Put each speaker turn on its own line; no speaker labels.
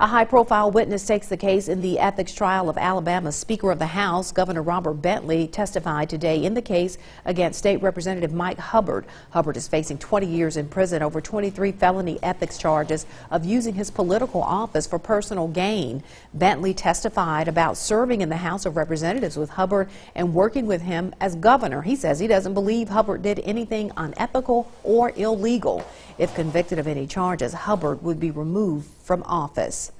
A high-profile witness takes the case in the ethics trial of Alabama's Speaker of the House. Governor Robert Bentley testified today in the case against State Representative Mike Hubbard. Hubbard is facing 20 years in prison over 23 felony ethics charges of using his political office for personal gain. Bentley testified about serving in the House of Representatives with Hubbard and working with him as governor. He says he doesn't believe Hubbard did anything unethical or illegal. If convicted of any charges, Hubbard would be removed from office.